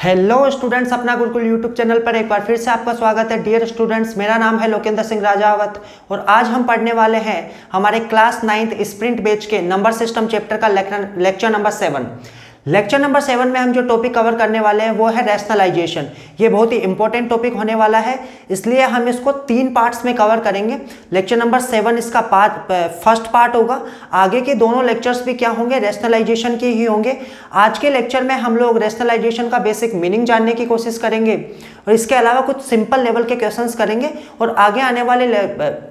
Hello students अपना Gurukul YouTube channel पर एक बार फिर से आपका स्वागत है। डियर स्टूडेंट्स मेरा नाम है लोकेंद्र सिंह राजावत और आज हम पढ़ने वाले हैं हमारे क्लास नाइन्थ स्प्रिंट बेच के नंबर सिस्टम चैप्टर का lecture number seven lecture number seven में हम जो टॉपिक कवर करने वाले हैं, वो है रैशनलाइजेशन ये बहुत ही इंपॉर्टेंट टॉपिक होने वाला है, इसलिए हम इसको तीन पार्ट्स में कवर करेंगे. लेक्चर नंबर सेवन इसका पार्ट फ़र्स्ट पार्ट होगा. आगे के दोनों लेक्चर्स भी क्या होंगे? रैशनलाइजेशन के ही होंगे. आज के लेक्चर में हम लोग रैशनलाइजेशन का बेसिक मीनिंग जानने की कोशिश करेंगे और इसके अलावा कुछ सिंपल लेवल के क्वेश्चन करेंगे और आगे आने वाले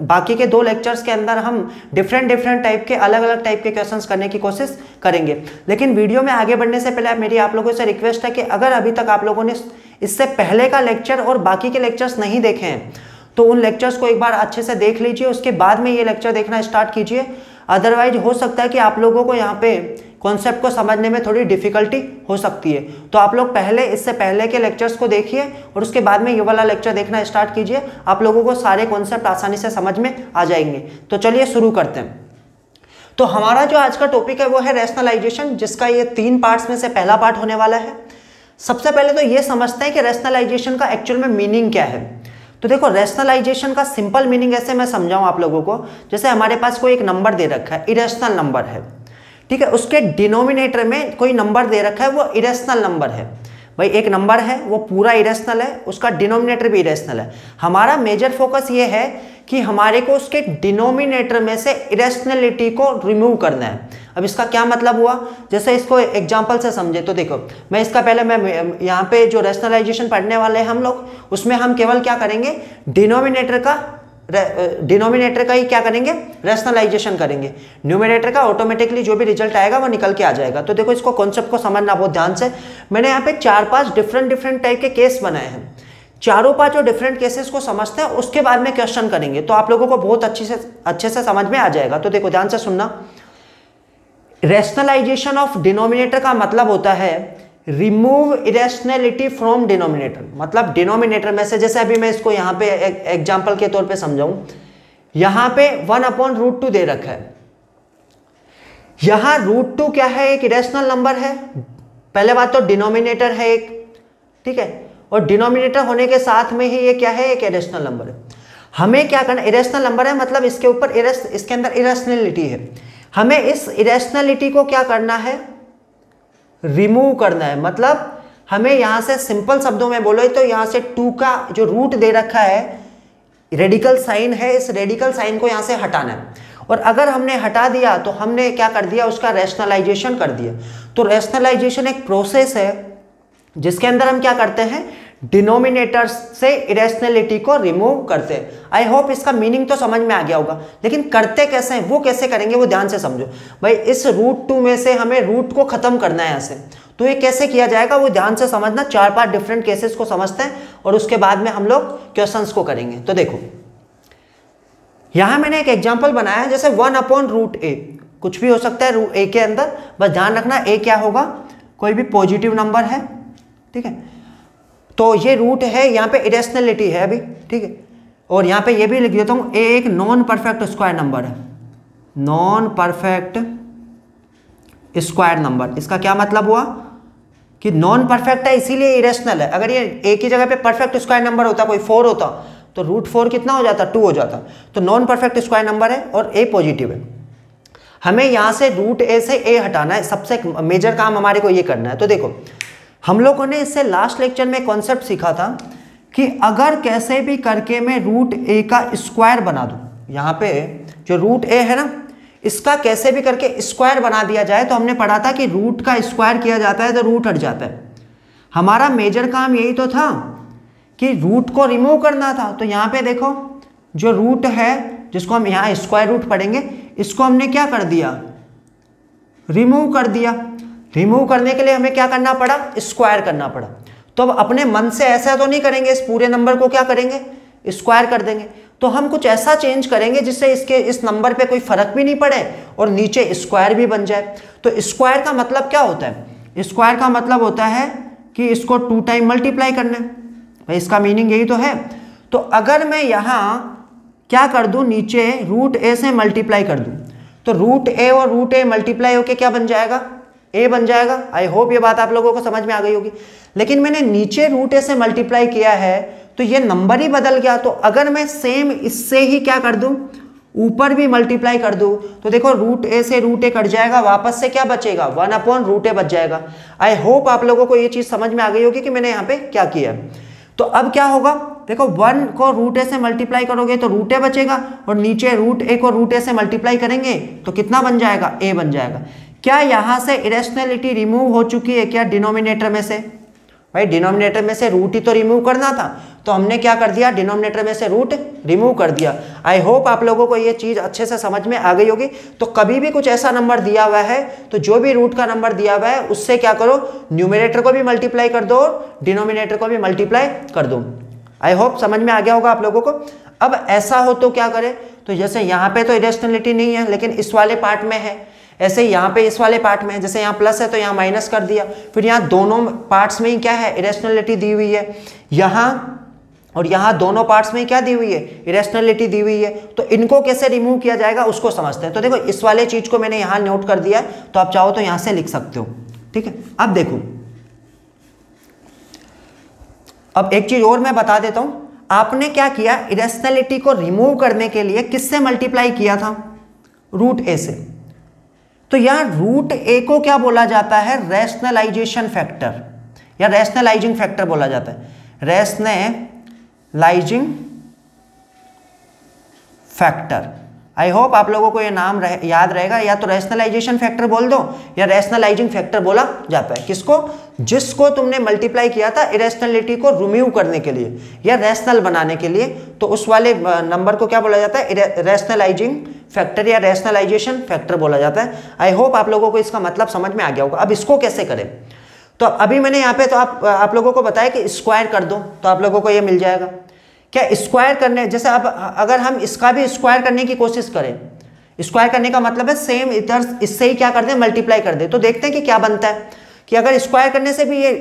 बाकी के दो लेक्चर्स के अंदर हम डिफरेंट डिफरेंट टाइप के अलग अलग टाइप के क्वेश्चन करने की कोशिश करेंगे. लेकिन वीडियो में आगे बढ़ने से पहले मेरी आप लोगों से रिक्वेस्ट है कि अगर अभी तक आप लोगों ने इससे पहले का लेक्चर और बाकी के लेक्चर्स नहीं देखे हैं तो उन लेक्चर्स को एक बार अच्छे से देख लीजिए, उसके बाद में ये लेक्चर देखना स्टार्ट कीजिए। अदरवाइज़ हो सकता है कि आप लोगों को यहाँ पे कॉन्सेप्ट को समझने में थोड़ी डिफिकल्टी हो सकती है। तो आप लोग पहले, इससे पहले के लेक्चर्स को देखिए और उसके बाद में ये वाला लेक्चर देखना स्टार्ट कीजिए। आप लोगों को सारे कॉन्सेप्ट आसानी से समझ में आ जाएँगे। तो चलिए शुरू करते हैं। तो हमारा जो आज का टॉपिक है, वो है रैशनलाइजेशन जिसका ये तीन पार्ट्स में से पहला पार्ट होने वाला है। सबसे पहले तो ये समझते हैं कि रैशनलाइजेशन का एक्चुअल में मीनिंग क्या है। तो देखो रैशनलाइजेशन का सिंपल मीनिंग ऐसे मैं समझाऊं आप लोगों को। जैसे हमारे पास कोई एक नंबर दे रखा है इरेशनल नंबर है। ठीक है, उसके डिनोमिनेटर में कोई नंबर दे रखा है, वो इरेशनल नंबर है। भाई, एक नंबर है, वो पूरा इरेशनल है, उसका डिनोमिनेटर भी इरेशनल है। हमारा मेजर फोकस ये है कि हमारे को उसके डिनोमिनेटर में से इरेशनलिटी को रिमूव करना है। अब इसका क्या मतलब हुआ? जैसे इसको एग्जांपल से समझे तो देखो, मैं इसका पहले मैं, यहाँ पे जो रैशनलाइजेशन पढ़ने वाले हैं हम लोग, उसमें हम केवल क्या करेंगे? डिनोमिनेटर का डिनोमिनेटर का ही क्या करेंगे? रैशनलाइजेशन करेंगे। न्यूमिनेटर का ऑटोमेटिकली जो भी रिज़ल्ट आएगा वो निकल के आ जाएगा। तो देखो, इसको कॉन्सेप्ट को समझना बहुत ध्यान से। मैंने यहाँ पे चार पाँच डिफरेंट डिफरेंट टाइप के केस बनाए हैं। चारों पाँचों डिफरेंट केसेस को समझते हैं, उसके बाद में क्वेश्चन करेंगे। तो आप लोगों को बहुत अच्छी से, अच्छे से समझ में आ जाएगा। तो देखो, ध्यान से सुनना। रेशनलाइजेशन ऑफ़ डिनोमिनेटर का मतलब होता है रिमूव इरेशनलिटी फ्रॉम डिनोमिनेटर मतलब डिनोमिनेटर में से जैसे अभी मैं इसको यहाँ पे एग्ज़ाम्पल के तौर पे समझाऊं। यहाँ पे वन अपॉन रूट टू दे रखा है। यहाँ रूट टू क्या है? एक इरेशनल नंबर है। पहले बात तो डिनोमिनेटर है एक, ठीक है? और डिनोमिनेटर होने के साथ में ही ये क्या है? एक इरेशनल नंबर है। हमें क्या करना इरेशनल नंबर है मतलब इसके ऊपर इसके अंदर इरेशनलिटी है। हमें इस इरेशनलिटी को क्या करना है? रिमूव करना है। मतलब हमें यहाँ से सिंपल शब्दों में बोलो तो यहाँ से टू का जो रूट दे रखा है रेडिकल साइन है, इस रेडिकल साइन को यहाँ से हटाना है। और अगर हमने हटा दिया तो हमने क्या कर दिया, उसका रैशनलाइजेशन कर दिया। तो रैशनलाइजेशन एक प्रोसेस है, जिसके अंदर हम क्या करते हैं डिनोमिनेटर्स से इरेशनलिटी को रिमूव करते हैं। आई होप इसका मीनिंग तो समझ में आ गया होगा। लेकिन करते कैसे हैं? वो कैसे करेंगे? वो ध्यान से समझो। भाई, इस रूट टू में से हमें रूट को खत्म करना है ऐसे तो ये कैसे किया जाएगा? वो ध्यान से समझना। चार पाँच डिफरेंट केसेस को समझते हैं और उसके बाद में हम लोग क्वेश्चन को करेंगे। तो देखो, यहाँ मैंने एक एग्ज़ाम्पल बनाया है, जैसे वन अपॉन रूट ए कुछ भी हो सकता है रूट ए के अंदर, बस ध्यान रखना ए क्या होगा? कोई भी पॉजिटिव नंबर है, ठीक है? तो ये रूट है, यहाँ पे इरेशनलिटी है अभी, ठीक है? और यहाँ पे ये भी लिख देता हूँ, एक नॉन परफेक्ट स्क्वायर नंबर है। नॉन परफेक्ट स्क्वायर नंबर इसका क्या मतलब हुआ? कि नॉन परफेक्ट है, इसीलिए इरेशनल है। अगर ये एक ही जगह पे परफेक्ट स्क्वायर नंबर होता, कोई फोर होता तो रूट फोर कितना हो जाता? टू हो जाता। तो नॉन परफेक्ट स्क्वायर नंबर है और ए पॉजिटिव है। हमें यहाँ से रूट ए से ए हटाना है। सबसे मेजर काम हमारे को ये करना है। तो देखो हम लोगों ने इससे लास्ट लेक्चर में कॉन्सेप्ट सीखा था कि अगर कैसे भी करके मैं रूट ए का स्क्वायर बना दूँ, यहाँ पे जो रूट ए है ना, इसका कैसे भी करके स्क्वायर बना दिया जाए तो हमने पढ़ा था कि रूट का स्क्वायर किया जाता है तो रूट हट जाता है। हमारा मेजर काम यही तो था कि रूट को रिमूव करना था। तो यहाँ पे देखो, जो रूट है, जिसको हम यहाँ स्क्वायर रूट पढ़ेंगे, इसको हमने क्या कर दिया? रिमूव कर दिया। रिमूव करने के लिए हमें क्या करना पड़ा? स्क्वायर करना पड़ा। तो अब अपने मन से ऐसा तो नहीं करेंगे, इस पूरे नंबर को क्या करेंगे? स्क्वायर कर देंगे। तो हम कुछ ऐसा चेंज करेंगे जिससे इसके, इस नंबर पे कोई फ़र्क भी नहीं पड़े और नीचे स्क्वायर भी बन जाए। तो स्क्वायर का मतलब क्या होता है? स्क्वायर का मतलब होता है कि इसको टू टाइम मल्टीप्लाई करना। है इसका मीनिंग यही तो है। तो अगर मैं यहाँ क्या कर दूँ? नीचे रूट ए से मल्टीप्लाई कर दूँ। तो रूट ए और रूट ए मल्टीप्लाई होके क्या बन जाएगा? ए बन जाएगा। आई होप ये बात आप लोगों को समझ में आ गई होगी। लेकिन मैंने नीचे रूट ए से मल्टीप्लाई किया है तो ये नंबर ही बदल गया। तो अगर मैं सेम इससे ही क्या कर दूँ? ऊपर भी मल्टीप्लाई कर दूँ। तो देखो रूट ए से रूट ए कट जाएगा, वापस से क्या बचेगा? वन अपॉन रूट ए बच जाएगा। आई होप आप लोगों को ये चीज़ समझ में आ गई होगी कि मैंने यहाँ पे क्या किया। तो अब क्या होगा? देखो वन को रूट ए से मल्टीप्लाई करोगे तो रूट ए बचेगा, और नीचे रूट ए को रूट ए से मल्टीप्लाई करेंगे तो कितना बन जाएगा? ए बन जाएगा। क्या यहाँ से इरेशनैलिटी रिमूव हो चुकी है क्या डिनोमिनेटर में से? भाई डिनोमिनेटर में से रूट ही तो रिमूव करना था। तो हमने क्या कर दिया? डिनोमिनेटर में से रूट रिमूव कर दिया। आई होप आप लोगों को ये चीज़ अच्छे से समझ में आ गई होगी। तो कभी भी कुछ ऐसा नंबर दिया हुआ है तो जो भी रूट का नंबर दिया हुआ है, उससे क्या करो? न्यूमिनेटर को भी मल्टीप्लाई कर दो डिनोमिनेटर को भी मल्टीप्लाई कर दो। आई होप समझ में आ गया होगा आप लोगों को। अब ऐसा हो तो क्या करें? तो जैसे यहाँ पे तो इरेशनलिटी नहीं है, लेकिन इस वाले पार्ट में है। ऐसे ही यहाँ पे इस वाले पार्ट में है, जैसे यहाँ प्लस है तो यहाँ माइनस कर दिया। फिर यहाँ दोनों पार्ट्स में ही क्या है? इरेशनलिटी दी हुई है। यहाँ और यहाँ दोनों पार्ट्स में क्या दी हुई है? इरेशनलिटी दी हुई है। तो इनको कैसे रिमूव किया जाएगा, उसको समझते हैं। तो देखो, इस वाले चीज़ को मैंने यहाँ नोट कर दिया तो आप चाहो तो यहाँ से लिख सकते हो। ठीक है? अब देखो। अब एक चीज़ और मैं बता देता हूँ। आपने क्या किया? इरेशनैलिटी को रिमूव करने के लिए किससे मल्टीप्लाई किया था? रूट ए से। तो यहाँ रूट ए को क्या बोला जाता है? रैशनलाइजेशन फैक्टर या रैशनलाइजिंग फैक्टर बोला जाता है। रैशनलाइजिंग फैक्टर आई होप आप लोगों को ये नाम रह, याद रहेगा या तो रैशनलाइजेशन फैक्टर बोल दो या रैशनलाइजिंग फैक्टर बोला जाता है। किसको? जिसको तुमने मल्टीप्लाई किया था इरेशनलिटी को रिमूव करने के लिए या रैशनल बनाने के लिए तो उस वाले नंबर को क्या बोला जाता है? रैशनलाइजिंग फैक्टर या रैशनलाइजेशन फैक्टर बोला जाता है। आई होप आप लोगों को इसका मतलब समझ में आ गया होगा। अब इसको कैसे करें? तो अभी मैंने यहाँ पे तो आप आप लोगों को बताया कि स्क्वायर कर दो तो आप लोगों को ये मिल जाएगा। क्या स्क्वायर करने, जैसे अब, अगर हम इसका भी स्क्वायर करने की कोशिश करें स्क्वायर करने का मतलब है सेम इधर इससे ही क्या कर दें मल्टीप्लाई कर दें। तो देखते हैं कि क्या बनता है, कि अगर स्क्वायर करने से भी ये,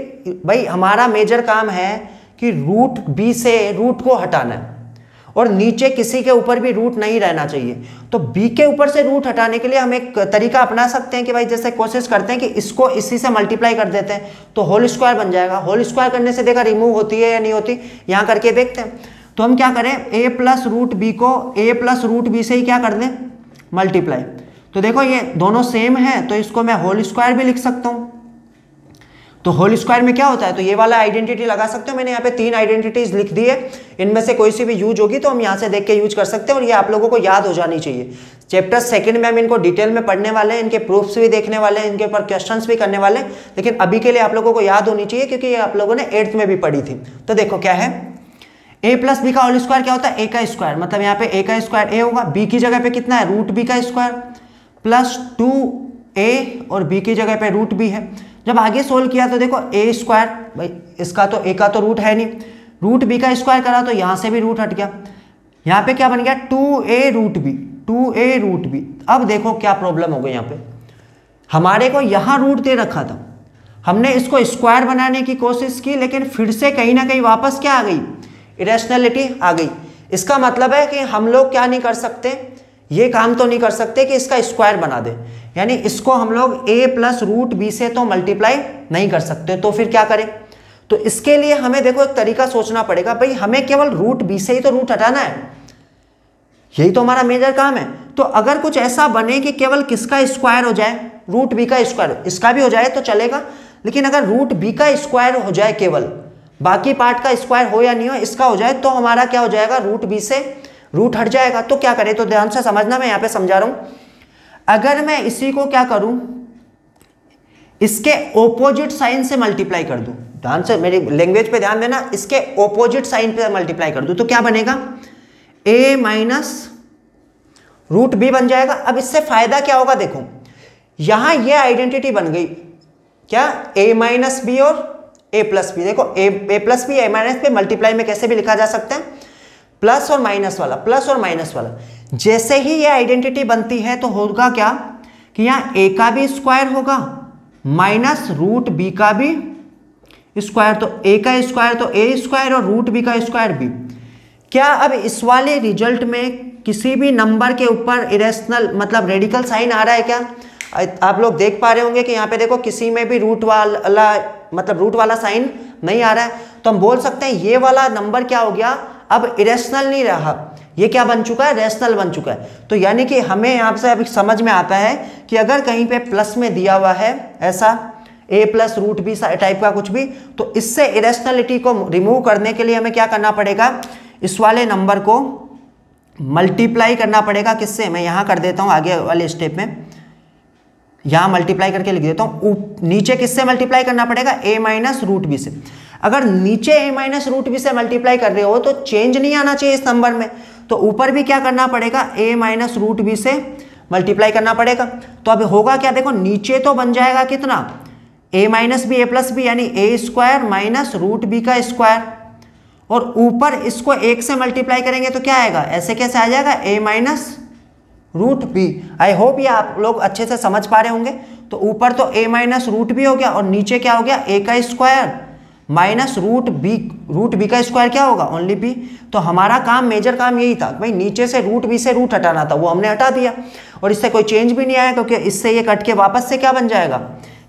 भाई हमारा मेजर काम है कि रूट बी से रूट को हटाना है, और नीचे किसी के ऊपर भी रूट नहीं रहना चाहिए। तो बी के ऊपर से रूट हटाने के लिए हम एक तरीका अपना सकते हैं कि भाई जैसे कोशिश करते हैं कि इसको इसी से मल्टीप्लाई कर देते हैं तो होल स्क्वायर बन जाएगा। होल स्क्वायर करने से देखा रिमूव होती है या नहीं होती, यहाँ करके देखते हैं। तो हम क्या करें? ए प्लस रूट बी को ए प्लस रूट बी से ही क्या कर दें? मल्टीप्लाई तो देखो ये दोनों सेम है तो इसको मैं होल स्क्वायर भी लिख सकता हूँ। तो होल स्क्वायर में क्या होता है? तो ये वाला आइडेंटिटी लगा सकते हो। मैंने यहाँ पे तीन आइडेंटिटीज लिख दी है इनमें से कोई सी भी यूज़ होगी तो हम यहाँ से देख के यूज़ कर सकते हैं और ये आप लोगों को याद हो जानी चाहिए। चैप्टर सेकंड में हम इनको डिटेल में पढ़ने वाले हैं, इनके प्रूफ्स भी देखने वाले हैं, इनके ऊपर क्वेश्चंस भी करने वाले हैं। लेकिन अभी के लिए आप लोगों को याद होनी चाहिए क्योंकि ये आप लोगों ने एट्थ में भी पढ़ी थी। तो देखो क्या है? ए प्लस बी का होल स्क्वायर क्या होता है? ए का स्क्वायर मतलब यहाँ पे ए का स्क्वायर ए होगा बी की जगह पे कितना है? रूट बी का स्क्वायर प्लस टू ए और बी की जगह पे रूट बी है। जब आगे सोल्व किया तो देखो ए स्क्वायर भाई, इसका तो ए का तो रूट है नहीं। रूट बी का स्क्वायर करा तो यहाँ से भी रूट हट गया। यहाँ पे क्या बन गया? Two A root B two A root B अब देखो क्या प्रॉब्लम हो गई यहाँ पे। हमारे को यहाँ रूट दे रखा था। हमने इसको स्क्वायर बनाने की कोशिश की, लेकिन फिर से कहीं ना कहीं वापस क्या आ गई? इरेशनैलिटी आ गई। इसका मतलब है कि हम लोग क्या नहीं कर सकते? ये काम तो नहीं कर सकते कि इसका स्क्वायर बना दे। यानी इसको हम लोग a प्लस रूट बी से तो मल्टीप्लाई नहीं कर सकते तो फिर क्या करें? तो इसके लिए हमें देखो, एक तरीका सोचना पड़ेगा, भाई, हमें केवल रूट बी से ही तो रूट हटाना है। यही तो हमारा मेजर काम है। तो अगर कुछ ऐसा बने कि केवल किसका स्क्वायर हो जाए रूट बी का स्क्वायर इसका भी हो जाए तो चलेगा। लेकिन अगर रूट बी का स्क्वायर हो जाए केवल बाकी पार्ट का स्क्वायर हो या नहीं हो, इसका हो जाए तो हमारा क्या हो जाएगा रूट बी से रूट हट जाएगा। तो क्या करें? तो ध्यान से समझना, मैं यहाँ पे समझा रहा हूँ। अगर मैं इसी को क्या करूँ? इसके ओपोजिट साइन से मल्टीप्लाई कर दूँ। ध्यान से मेरी लैंग्वेज पे ध्यान देना, इसके ओपोजिट साइन पे मल्टीप्लाई कर दूँ तो क्या बनेगा? ए माइनस रूट बी बन जाएगा। अब इससे फ़ायदा क्या होगा? देखो, यहाँ ये आइडेंटिटी बन गई। क्या? ए माइनस बी और ए प्लस बी देखो A A plus B A minus B multiply में कैसे भी लिखा जा सकता है? प्लस और माइनस वाला प्लस और माइनस वाला। जैसे ही ये आइडेंटिटी बनती है तो होगा क्या? कि यहाँ ए का भी स्क्वायर होगा माइनस रूट बी का भी स्क्वायर तो ए का स्क्वायर तो ए स्क्वायर और रूट बी का स्क्वायर भी। क्या अब इस वाले रिज़ल्ट में किसी भी नंबर के ऊपर इरेशनल मतलब रेडिकल साइन आ रहा है क्या? आप लोग देख पा रहे होंगे कि यहाँ पे देखो किसी में भी रूट वाला मतलब रूट वाला साइन नहीं आ रहा है। तो हम बोल सकते हैं, ये वाला नंबर क्या हो गया? अब इरेशनल नहीं रहा। ये क्या बन चुका है? रेशनल बन चुका है। तो यानी कि हमें यहाँ से अभी समझ में आता है कि अगर कहीं पे प्लस में दिया हुआ है, ऐसा A plus root B type का कुछ भी तो इससे इरेशनलिटी को रिमूव करने के लिए हमें क्या करना पड़ेगा? इस वाले नंबर को मल्टीप्लाई करना पड़ेगा। किससे? मैं यहाँ कर देता हूँ आगे वाले स्टेप में। यहाँ मल्टीप्लाई करके लिख देता हूँ नीचे किससे मल्टीप्लाई करना पड़ेगा? ए माइनस रूट बी से। अगर नीचे ए माइनस रूट बी से मल्टीप्लाई कर रहे हो तो चेंज नहीं आना चाहिए इस नंबर में। तो ऊपर भी क्या करना पड़ेगा? ए माइनस रूट बी से मल्टीप्लाई करना पड़ेगा। तो अब होगा क्या? देखो, नीचे तो बन जाएगा कितना? A minus B A plus B यानी A square minus root B का स्क्वायर और ऊपर इसको एक से मल्टीप्लाई करेंगे तो क्या आएगा? ऐसे कैसे आ जाएगा? A minus root B I hope ये आप लोग अच्छे से समझ पा रहे होंगे। तो ऊपर तो ए माइनस रूट बी हो गया और नीचे क्या हो गया? ए का square minus root B root B का स्क्वायर क्या होगा? ओनली बी तो हमारा काम मेजर काम यही था भाई नीचे से रूट बी से रूट हटाना था, वो हमने हटा दिया। और इससे कोई चेंज भी नहीं आया क्योंकि इससे ये कट के वापस से क्या बन जाएगा?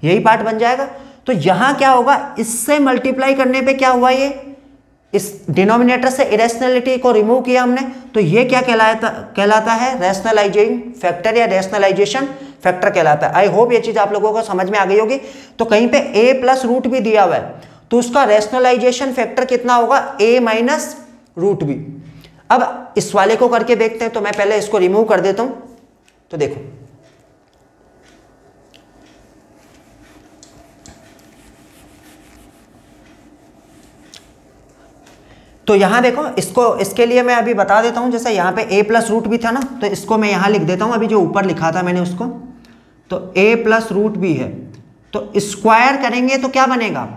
यही पार्ट बन जाएगा। तो यहाँ क्या होगा? इससे मल्टीप्लाई करने पे क्या हुआ ये? इस डिनोमिनेटर से इरेशनलिटी को रिमूव किया हमने तो ये क्या कहलाता कहलाता है? रैशनलाइजिंग फैक्टर या रैशनलाइजेशन फैक्टर कहलाता है। आई होप ये चीज़ आप लोगों को समझ में आ गई होगी। तो कहीं पे ए प्लस रूट भी दिया हुआ है तो उसका रैशनलाइजेशन फैक्टर कितना होगा? ए माइनस रूट बी अब इस वाले को करके देखते हैं तो मैं पहले इसको रिमूव कर देता हूँ। तो देखो तो यहाँ देखो, इसको, इसके लिए मैं अभी बता देता हूँ, जैसे यहाँ पे a प्लस रूट भी था ना तो इसको मैं यहाँ लिख देता हूँ, अभी जो ऊपर लिखा था मैंने उसको तो a प्लस रूट भी है तो स्क्वायर करेंगे तो क्या बनेगा?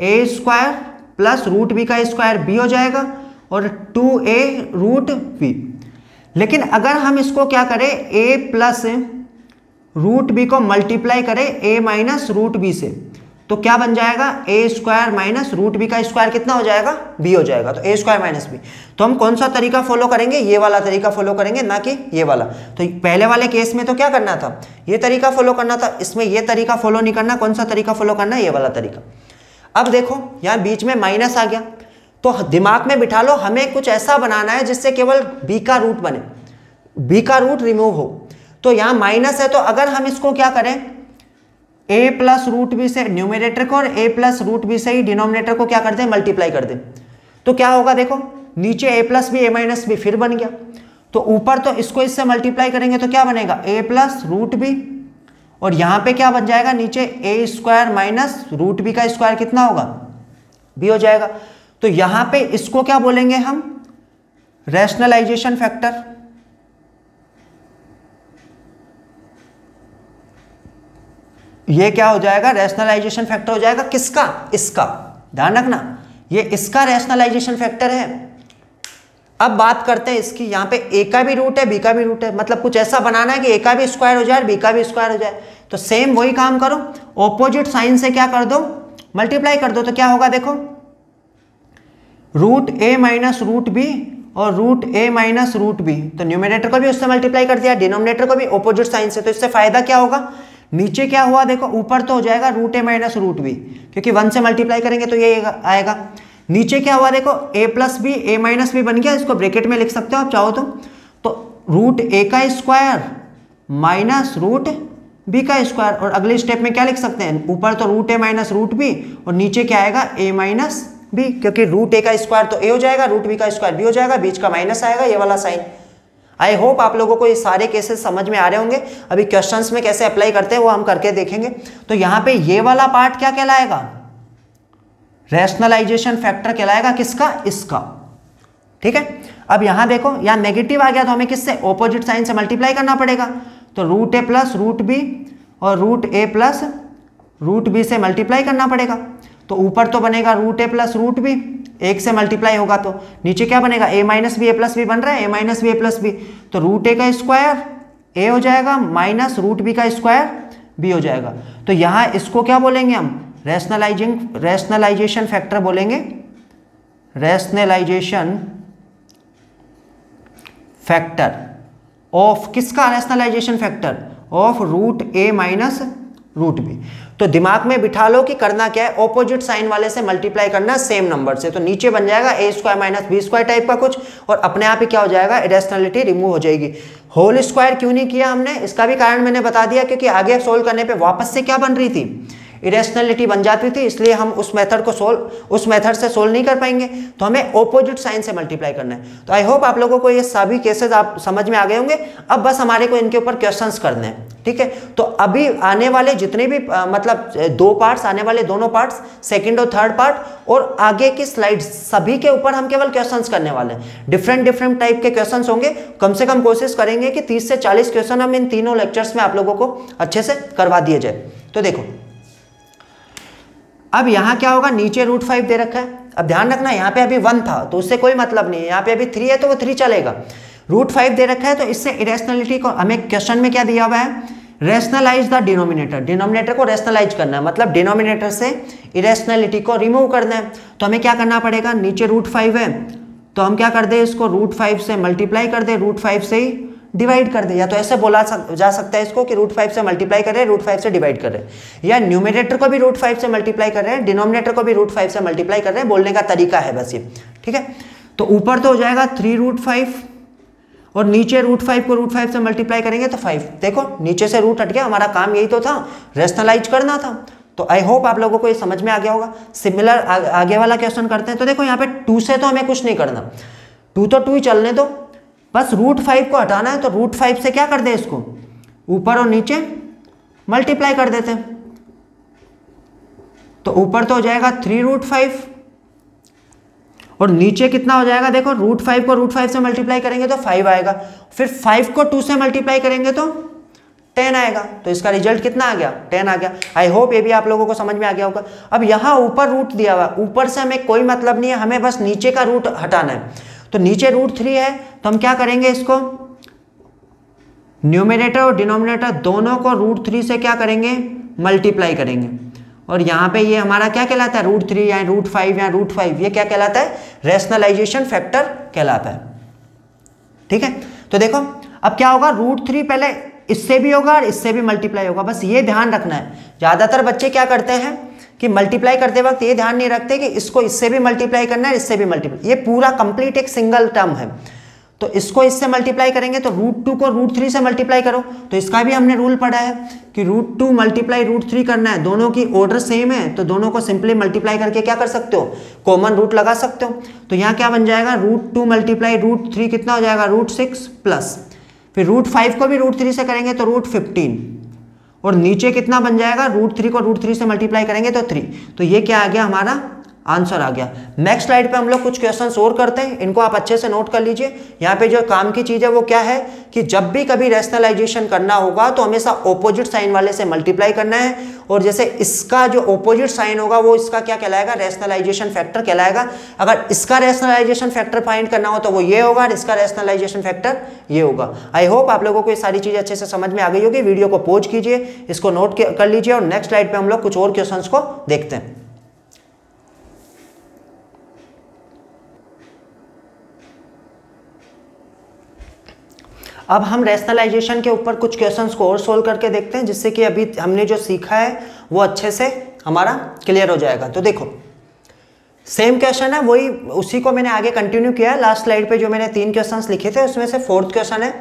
A square plus root B का स्क्वायर बी हो जाएगा और टू ए रूट बी लेकिन अगर हम इसको क्या करें ए प्लस रूट बी को मल्टीप्लाई करें ए माइनस रूट बी से तो क्या बन जाएगा? A square minus root B का स्क्वायर कितना हो जाएगा? बी हो जाएगा। तो ए स्क्वायर माइनस बी तो हम कौन सा तरीका फॉलो करेंगे? ये वाला तरीका फॉलो करेंगे, ना कि ये वाला। तो पहले वाले केस में तो क्या करना था? ये तरीका फॉलो करना था। इसमें ये तरीका फॉलो नहीं करना। कौन सा तरीका फॉलो करना ये वाला तरीका। अब देखो, यहाँ बीच में माइनस आ गया। तो दिमाग में बिठा लो, हमें कुछ ऐसा बनाना है जिससे केवल बी का रूट बने। बी का रूट रिमूव हो। तो यहाँ माइनस है तो अगर हम इसको क्या करें? ए प्लस रूट बी से न्यूमिनेटर को और ए प्लस रूट बी से ही डिनोमिनेटर को क्या कर दे? मल्टीप्लाई कर दे। तो क्या होगा देखो, नीचे A plus B A minus B फिर बन गया। तो ऊपर तो इसको इससे मल्टीप्लाई करेंगे तो क्या बनेगा? ए प्लस रूट बी और यहाँ पे क्या बन जाएगा? नीचे A square minus root B का स्क्वायर कितना होगा? बी हो जाएगा। तो यहाँ पे इसको क्या बोलेंगे हम? रैशनलाइजेशन फैक्टर ये क्या हो जाएगा? रैशनलाइजेशन फैक्टर हो जाएगा। किसका? इसका। ध्यान रखना। ये इसका रैशनलाइजेशन फैक्टर है। अब बात करते हैं इसकी। यहाँ पे ए का भी रूट है बी का भी रूट है। मतलब कुछ ऐसा बनाना है कि ए का भी स्क्वायर हो जाए बी का भी स्क्वायर हो जाए। तो सेम वही काम करो। ऑपोजिट साइन से क्या कर दो? मल्टीप्लाई कर दो। तो क्या होगा देखो? Root A minus root B और root A minus root B तो न्यूमिनेटर को भी उससे मल्टीप्लाई कर दिया डिनोमिनेटर को भी ऑपोजिट साइन से। तो इससे फ़ायदा क्या होगा? नीचे क्या हुआ देखो, ऊपर तो हो जाएगा root A minus root B क्योंकि वन से मल्टीप्लाई करेंगे तो ये आएगा। नीचे क्या हुआ देखो A plus B A minus B बन गया, इसको ब्रेकेट में लिख सकते हो आप, चाहो तो। तो रूट ए का स्क्वायर माइनस रूट बी का स्क्वायर और अगले स्टेप में क्या लिख सकते हैं? ऊपर तो root A minus root B और नीचे क्या आएगा? ए माइनस बी क्योंकि रूट ए का स्क्वायर तो ए हो जाएगा रूट बी का स्क्वायर बी हो जाएगा, बीच का माइनस आएगा, ये वाला साइन आई होप आप लोगों को ये सारे केसेस समझ में आ रहे होंगे। अभी क्वेश्चंस में कैसे अप्लाई करते हैं वो हम करके देखेंगे। तो यहाँ पे ये वाला पार्ट क्या कहलाएगा? रैशनलाइजेशन फैक्टर कहलाएगा किसका? इसका। ठीक है? अब यहाँ देखो, यहाँ नेगेटिव आ गया तो हमें किससे? ऑपोजिट साइन से मल्टीप्लाई करना पड़ेगा। तो root A plus root B और root A plus root B से मल्टीप्लाई करना पड़ेगा। तो ऊपर तो बनेगा root A plus root B एक से मल्टीप्लाई होगा तो। नीचे क्या बनेगा? A minus B A plus B बन रहा है? A minus B A plus B तो रूट ए का स्क्वायर ए हो जाएगा माइनस रूट बी का स्क्वायर बी हो जाएगा। तो यहाँ इसको क्या बोलेंगे हम? रैशनलाइजिंग रैशनलाइजेशन फैक्टर बोलेंगे। रैशनलाइजेशन फैक्टर ऑफ़ किसका rationalisation factor of root A minus root B तो दिमाग में बिठा लो कि करना क्या है। ऑपोजिट साइन वाले से मल्टीप्लाई करना सेम नंबर से। तो नीचे बन जाएगा A square minus B square type का कुछ और अपने आप ही क्या हो जाएगा? इरेशनलिटी रिमूव हो जाएगी। होल स्क्वायर क्यों नहीं किया हमने? इसका भी कारण मैंने बता दिया क्योंकि आगे सोल्व करने पर वापस से क्या बन रही थी? इरेशनलिटी बन जाती थी, इसलिए हम उस मेथड को सोल्व उस मेथड से सोल्व नहीं कर पाएँगे। तो हमें ऑपोजिट साइन से मल्टीप्लाई करना है। तो आई होप आप लोगों को ये सभी केसेस आप समझ में आ गए होंगे। अब बस हमारे को इनके ऊपर क्वेश्चंस करने हैं। ठीक है? तो अभी आने वाले जितने भी आ, मतलब दो पार्ट्स आने वाले दोनों पार्ट्स सेकंड और थर्ड पार्ट और आगे की स्लाइड्स सभी के ऊपर हम केवल क्वेश्चंस करने वाले हैं। डिफरेंट डिफरेंट टाइप के क्वेश्चंस होंगे। कम से कम कोशिश करेंगे कि 30 से 40 क्वेश्चन हम इन तीनों लेक्चर्स में आप लोगों को अच्छे से करवा दिए जाए। तो देखो अब यहाँ क्या होगा? नीचे रूट फाइव दे रखा है। अब ध्यान रखना यहाँ पे अभी वन था तो उससे कोई मतलब नहीं है। यहाँ पे अभी थ्री है तो वो थ्री चलेगा। रूट फाइव दे रखा है तो इससे इरेशनलिटी को हमें क्वेश्चन में क्या दिया हुआ है? रेशनलाइज द डिनोमिनेटर डिनोमिनेटर को रेशनलाइज करना है मतलब डिनोमिनेटर से इरेशनलिटी को रिमूव करना है। तो हमें क्या करना पड़ेगा? नीचे रूट फाइव है तो हम क्या कर दे इसको? रूट फाइव से मल्टीप्लाई कर दे रूट फाइव से ही डिवाइड कर दे। या तो ऐसे बोला सक, जा सकता है इसको कि रूट फाइव से मल्टीप्लाई करें रूट फाइव से डिवाइड कर या न्यूमिनेटर को भी रूट फाइव से मल्टीप्लाई कर रहे हैं डिनोमिनेटर को भी रूट फाइव से मल्टीप्लाई कर रहे हैं बोलने का तरीका है बस ये। ठीक है? तो ऊपर तो हो जाएगा थ्री रूट फाइव और नीचे रूट फाइव को रूट फाइव से मल्टीप्लाई करेंगे तो फाइव देखो, नीचे से रूट हट गया, हमारा काम यही तो था रेशनलाइज करना था। तो आई होप आप लोगों को ये समझ में आ गया होगा। सिमिलर आगे वाला क्वेश्चन करते हैं। तो देखो, यहाँ पे टू से तो हमें कुछ नहीं करना। टू तो टू ही चलने दो। बस रूट फाइव को हटाना है तो रूट फाइव से क्या कर दे इसको? ऊपर और नीचे मल्टीप्लाई कर देते तो ऊपर तो हो जाएगा थ्री रूट फाइव और नीचे कितना हो जाएगा? देखो रूट फाइव को रूट फाइव से मल्टीप्लाई करेंगे तो फाइव आएगा। फिर फाइव को टू से मल्टीप्लाई करेंगे तो टेन आएगा। तो इसका रिज़ल्ट कितना आ गया? टेन आ गया। आई होप ये भी आप लोगों को समझ में आ गया होगा। अब यहाँ ऊपर रूट दिया हुआ, ऊपर से हमें कोई मतलब नहीं है। हमें बस नीचे का रूट हटाना है। तो नीचे रूट थ्री है तो हम क्या करेंगे इसको? न्यूमिनेटर और डिनोमिनेटर दोनों को रूट थ्री से क्या करेंगे? मल्टीप्लाई करेंगे। और यहाँ पे ये हमारा क्या कहलाता है? रूट थ्री या रूट फाइव या रूट फाइव ये क्या कहलाता है? रेशनलाइजेशन फैक्टर कहलाता है। ठीक है? तो देखो, अब क्या होगा? रूट थ्री पहले इससे भी होगा और इससे भी मल्टीप्लाई होगा। बस ये ध्यान रखना है। ज़्यादातर बच्चे क्या करते हैं कि मल्टीप्लाई करते वक्त ये ध्यान नहीं रखते कि इसको इससे भी मल्टीप्लाई करना है, इससे भी मल्टीप्लाई ये पूरा कंप्लीट एक सिंगल टर्म है। तो इसको इससे मल्टीप्लाई करेंगे तो रूट टू को रूट थ्री से मल्टीप्लाई करो। तो इसका भी हमने रूल पढ़ा है कि root two multiply root three करना है। दोनों की ऑर्डर सेम है तो दोनों को सिंपली मल्टीप्लाई करके क्या कर सकते हो? कॉमन रूट लगा सकते हो। तो यहाँ क्या बन जाएगा? Root two multiply root three कितना हो जाएगा? रूट सिक्स प्लस फिर रूट फाइव को भी रूट थ्री से करेंगे तो रूट फिफ्टीन और नीचे कितना बन जाएगा? रूट थ्री को रूट थ्री से मल्टीप्लाई करेंगे तो थ्री तो ये क्या आ गया हमारा आंसर आ गया। नेक्स्ट स्लाइड पे हम लोग कुछ क्वेश्चंस और करते हैं। इनको आप अच्छे से नोट कर लीजिए। यहाँ पे जो काम की चीज़ है वो क्या है कि जब भी कभी रेशनलाइजेशन करना होगा तो हमेशा ऑपोजिट साइन वाले से मल्टीप्लाई करना है। और जैसे इसका जो ऑपोजिट साइन होगा, वो इसका क्या कहलाएगा? रेशनलाइजेशन फैक्टर कहलाएगा। अगर इसका रेशनलाइजेशन फैक्टर फाइंड करना हो तो वो ये होगा और इसका रेशनलाइजेशन फैक्टर ये होगा। आई होप आप लोगों को ये सारी चीज़ें अच्छे से समझ में आ गई होगी। वीडियो को पोज कीजिए, इसको नोट कर लीजिए और नेक्स्ट स्लाइड पर हम लोग कुछ और क्वेश्चन को देखते हैं। अब हम रेशनलाइजेशन के ऊपर कुछ क्वेश्चन को और सोल्व करके देखते हैं, जिससे कि अभी हमने जो सीखा है, वो अच्छे से हमारा क्लियर हो जाएगा। तो देखो सेम क्वेश्चन है, वही, उसी को मैंने आगे कंटिन्यू किया है। लास्ट स्लाइड पे जो मैंने तीन क्वेश्चंस लिखे थे, उसमें से फोर्थ क्वेश्चन है।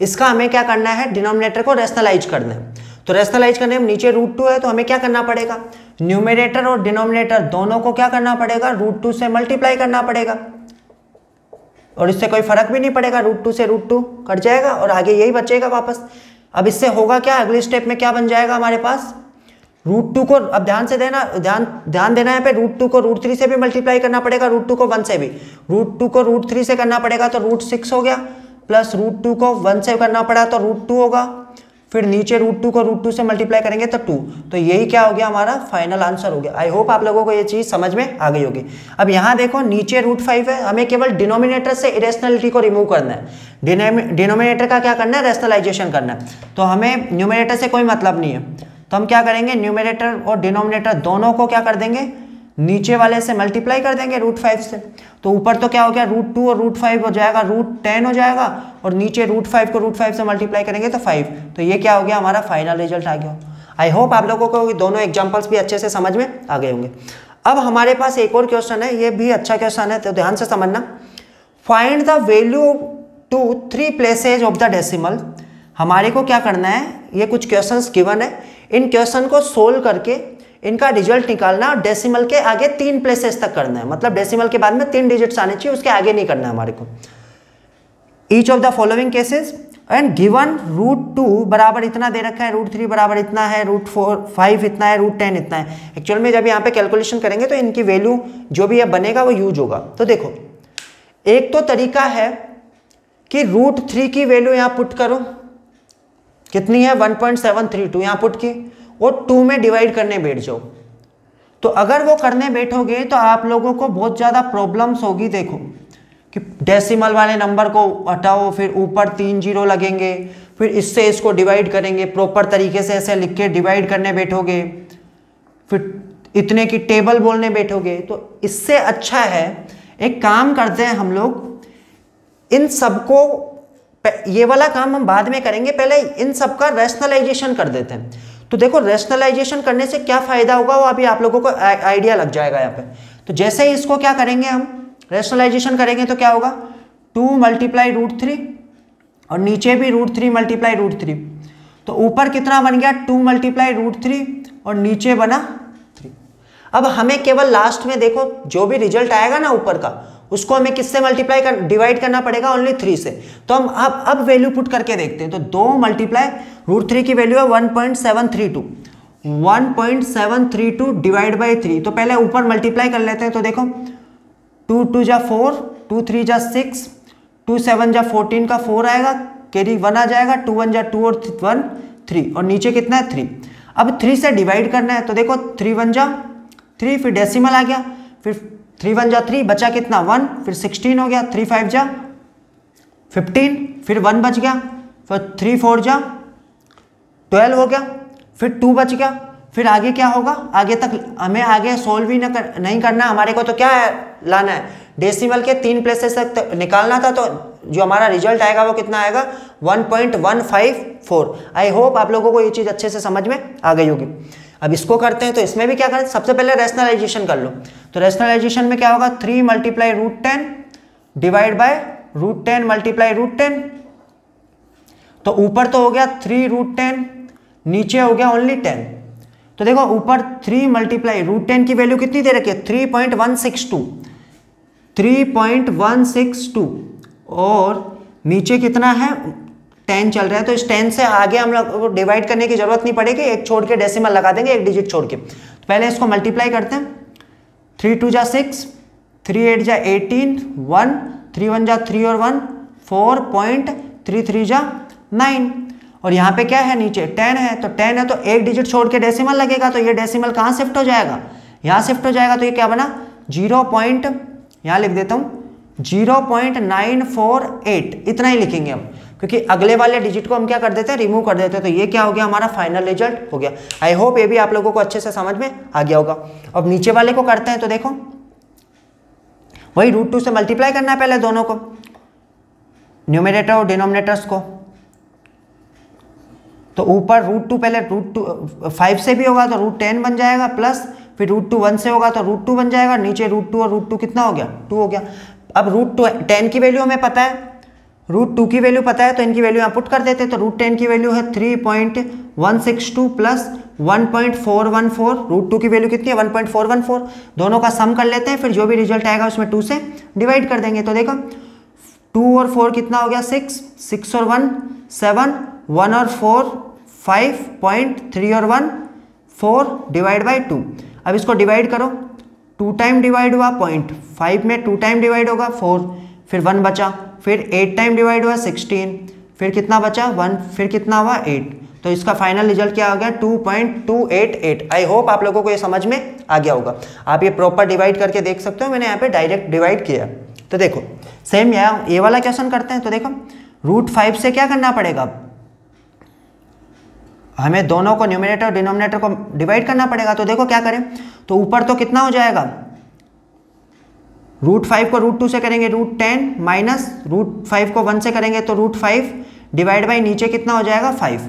इसका हमें क्या करना है? डिनोमिनेटर को रेशनलाइज करना है। तो रेशनलाइज करने में नीचे रूट टू है तो हमें क्या करना पड़ेगा? न्यूमिनेटर और डिनोमिनेटर दोनों को क्या करना पड़ेगा? रूट टू से मल्टीप्लाई करना पड़ेगा। और इससे कोई फ़र्क भी नहीं पड़ेगा रूट टू से रूट टू कट जाएगा और आगे यही बचेगा वापस। अब इससे होगा क्या? अगले स्टेप में क्या बन जाएगा हमारे पास? रूट टू को अब ध्यान से देना, ध्यान ध्यान देना है पे रूट टू को रूट थ्री से भी मल्टीप्लाई करना पड़ेगा रूट टू को वन से भी। रूट टू को रूट थ्री से करना पड़ेगा तो रूट सिक्स हो गया प्लस रूट टू को वन से करना पड़ा तो रूट टू होगा। फिर नीचे रूट टू को रूट टू से मल्टीप्लाई करेंगे तो टू तो यही क्या हो गया हमारा? फाइनल आंसर हो गया. आई होप आप लोगों को ये चीज़ समझ में आ गई होगी. अब यहाँ देखो, नीचे रूट फाइव है. हमें केवल डिनोमिनेटर से इरेशनलिटी को रिमूव करना है. डिनोमिनेटर का क्या करना है? रेशनलाइजेशन करना है. तो हमें न्यूमिनेटर से कोई मतलब नहीं है. तो हम क्या करेंगे? न्यूमिनेटर और डिनोमिनेटर दोनों को क्या कर देंगे? नीचे वाले से मल्टीप्लाई कर देंगे रूट फाइव से। तो ऊपर तो क्या हो गया? रूट टू और रूट फाइव हो जाएगा रूट टेन हो जाएगा और नीचे रूट फाइव को रूट फाइव से मल्टीप्लाई करेंगे तो फाइव तो ये क्या हो गया? हमारा फाइनल रिज़ल्ट आ गया। आई होप आप लोगों को दोनों एग्जाम्पल्स भी अच्छे से समझ में आ गए होंगे। अब हमारे पास एक और क्वेश्चन है, ये भी अच्छा क्वेश्चन है तो ध्यान से समझना। Find the value to three places of the decimal हमारे को क्या करना है? ये कुछ क्वेश्चंस गिवन है। इन क्वेश्चन को सोल्व करके इनका रिज़ल्ट निकालना और डेसिमल के आगे तीन प्लेसेस तक करना है। मतलब डेसिमल के बाद में तीन डिजिट्स आने चाहिए, उसके आगे नहीं करना है हमारे को। Each of the following cases and given root two बराबर इतना दे रखा है रूट थ्री बराबर इतना है रूट फोर फाइव इतना है रूट टेन इतना है। एक्चुअल में जब यहाँ पे कैलकुलेशन करेंगे तो इनकी वैल्यू जो भी है बनेगा वो यूज़ होगा। तो देखो, एक तो तरीका है कि रूट थ्री की वैल्यू यहाँ पुट करो। कितनी है? One point seven three two यहाँ पुट की। और टू में डिवाइड करने बैठ जाओ। तो अगर वो करने बैठोगे तो आप लोगों को बहुत ज़्यादा प्रॉब्लम्स होगी, देखो, कि डेसिमल वाले नंबर को हटाओ, फिर ऊपर तीन ज़ीरो लगेंगे, फिर इससे इसको डिवाइड करेंगे, प्रॉपर तरीके से ऐसे लिख के डिवाइड करने बैठोगे, फिर इतने की टेबल बोलने बैठोगे। तो इससे अच्छा है, एक काम करते हैं हम लोग, इन सबको ये वाला काम हम बाद में करेंगे, पहले इन सबका रैशनलाइजेशन कर देते हैं। तो देखो रेशनलाइजेशन करने से क्या फ़ायदा होगा? वो अभी आप लोगों को आइडिया लग जाएगा यहाँ पे। तो जैसे ही इसको क्या करेंगे हम? रेशनलाइजेशन करेंगे तो क्या होगा? टू मल्टीप्लाई रूट थ्री और नीचे भी root three multiply root three तो ऊपर कितना बन गया? टू मल्टीप्लाई रूट थ्री और नीचे बना थ्री अब हमें केवल लास्ट में देखो, जो भी रिज़ल्ट आएगा ना ऊपर का उसको हमें किससे मल्टीप्लाई कर डिवाइड करना पड़ेगा? ओनली थ्री से। तो हम अब अब वैल्यू पुट करके देखते हैं। तो दो मल्टीप्लाई रूट थ्री की वैल्यू है one point seven three two one point seven three two divide by three तो पहले ऊपर मल्टीप्लाई कर लेते हैं। तो देखो टू टू जा फोर टू थ्री जा सिक्स टू सेवन जा फोर्टीन का फोर आएगा। कैरी वन आ जाएगा। टू वन जा टू और वन थ्री और नीचे कितना है? थ्री अब थ्री से डिवाइड करना है। तो देखो थ्री वन जा थ्री फिर डेसिमल आ गया। फिर थ्री वन जा थ्री बचा कितना? वन फिर सिक्सटीन हो गया थ्री फाइव जा फिफ्टीन फिर वन बच गया फिर थ्री फोर जा ट्वेल्व हो गया फिर टू बच गया फिर आगे क्या होगा? आगे तक हमें आगे सोल्व ही कर, नहीं करना हमारे को तो क्या है? लाना है। डेसिमल के तीन प्लेसेस तक निकालना था तो जो हमारा रिज़ल्ट आएगा वो कितना आएगा? 1.154 आई होप आप लोगों को ये चीज़ अच्छे से समझ में आ गई होगी। अब इसको करते हैं तो इसमें भी क्या करें? सबसे पहले रेशनलाइजेशन कर लो। तो रेशनलाइजेशन में क्या होगा? Three multiply root ten divide by root ten multiply root ten तो ऊपर तो हो गया थ्री रूट टेन नीचे हो गया ओनली टेन तो देखो, ऊपर थ्री मल्टीप्लाई रूट टेन की वैल्यू कितनी दे रखी है? Three point one six two three point one six two और नीचे कितना है? टेन चल रहा है तो इस टेन से आगे हम लोग को डिवाइड करने की ज़रूरत नहीं पड़ेगी, एक छोड़ के डेसिमल लगा देंगे, एक डिजिट छोड़ के। तो पहले इसको मल्टीप्लाई करते हैं। थ्री टू जा सिक्स थ्री एट जा एटीन वन थ्री वन जा थ्री और one four point three three जा नाइन और यहाँ पे क्या है, नीचे टेन है तो टेन है तो एक डिजिट छोड़ के डेसिमल लगेगा तो ये डेसिमल कहाँ शिफ्ट हो जाएगा? यहाँ शिफ्ट हो जाएगा तो ये क्या बना? ज़ीरो पॉइंट यहाँ लिख देता हूँ zero point nine four eight इतना ही लिखेंगे हम। क्योंकि अगले वाले डिजिट को हम क्या कर देते हैं? रिमूव कर देते हैं। तो ये क्या हो गया? हमारा फाइनल रिज़ल्ट हो गया। आई होप ये भी आप लोगों को अच्छे से समझ में आ गया होगा। अब नीचे वाले को करते हैं तो देखो। वही रूट टू से मल्टीप्लाई करना है पहले दोनों को। न्यूमिनेटर और डिनोमिनेटर्स को। तो ऊपर रूट टू पहले रूट टू फाइव से भी होगा तो रूट टेन बन जाएगा प्लस फिर रूट टू वन से होगा तो रूट टू बन जाएगा। नीचे रूट टू और रूट टू कितना हो गया? टू हो गया। अब रूट टू टेन की वैल्यू हमें पता है। रूट टू की वैल्यू पता है तो इनकी वैल्यू यहाँ पुट कर देते हैं। तो रूट टेन की वैल्यू है three point one six two plus one point four one four root two की वैल्यू कितनी है? One point four one four दोनों का सम कर लेते हैं, फिर जो भी रिज़ल्ट आएगा उसमें टू से डिवाइड कर देंगे। तो देखो टू और फोर कितना हो गया? सिक्स सिक्स और वन सेवन वन और फोर फाइव पॉइंट थ्री और one four divide by two अब इसको डिवाइड करो। टू टाइम डिवाइड हुआ पॉइंट फाइव में टू टाइम डिवाइड होगा फोर फिर वन बचा, फिर एट टाइम डिवाइड हुआ सिक्सटीन फिर कितना बचा? वन फिर कितना हुआ एट तो इसका फाइनल रिज़ल्ट क्या आ गया? Two point two eight eight I hope आप लोगों को ये समझ में आ गया होगा। आप ये प्रॉपर डिवाइड करके देख सकते हो, मैंने यहाँ पे डायरेक्ट डिवाइड किया। तो देखो सेम यहाँ ये वाला क्वेश्चन करते हैं तो देखो रूट फाइव से क्या करना पड़ेगा? हमें दोनों को न्यूमिनेटर डिनोमिनेटर को डिवाइड करना पड़ेगा तो देखो क्या करें। तो ऊपर तो कितना हो जाएगा? रूट फाइव को रूट टू से करेंगे root ten minus root five को वन से करेंगे तो रूट फाइव डिवाइड बाई नीचे कितना हो जाएगा फाइव।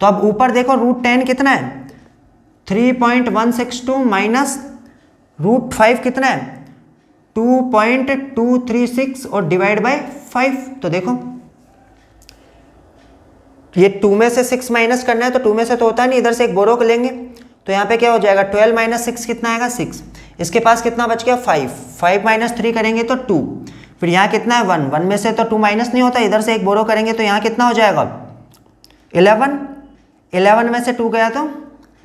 तो अब ऊपर देखो रूट टेन कितना है? Three point one six two minus root five कितना है? Two point two three six और डिवाइड बाई फाइव। तो देखो, ये टू में से सिक्स माइनस करना है तो टू में से तो होता नहीं, इधर से एक बोरो को लेंगे। तो यहाँ पे क्या हो जाएगा? ट्वेल्व माइनस सिक्स कितना आएगा? सिक्स। इसके पास कितना बच गया? फाइव फाइव माइनस थ्री करेंगे तो टू फिर यहाँ कितना है? वन वन में से तो टू माइनस नहीं होता, इधर से एक बोरो करेंगे तो यहाँ कितना हो जाएगा? इलेवन इलेवन में से टू गया तो